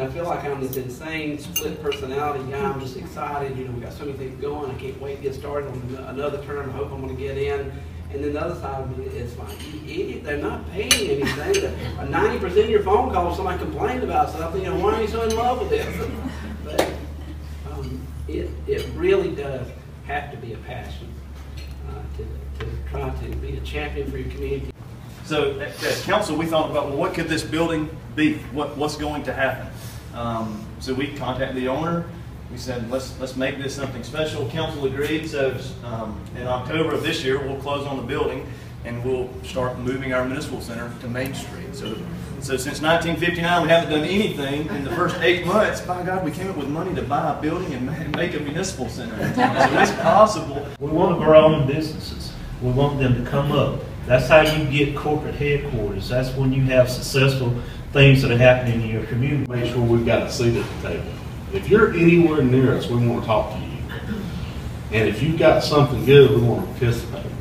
I feel like I'm this insane split personality guy. I'm just excited. You know, we got so many things going. I can't wait to get started on another term. I hope I'm going to get in. And then the other side of me is like, you idiot, they're not paying anything. Ninety percent of your phone calls, somebody complained about something, and why are you so in love with this? But um, it, it really does have to be a passion uh, to, to try to be a champion for your community. So at, at council, we thought about, well, what could this building be? What, what's going to happen? Um, so we contacted the owner. We said, let's, let's make this something special. Council agreed. So um, in October of this year, we'll close on the building and we'll start moving our municipal center to Main Street. So, so since 1959, we haven't done anything. In the first eight months, by God, we came up with money to buy a building and make a municipal center. So it's possible. We want to grow our own businesses. We want them to come up. That's how you get corporate headquarters. That's when you have successful things that are happening in your community. make sure we've got a seat at the table. If you're anywhere near us, we want to talk to you. And if you've got something good, we want to participate.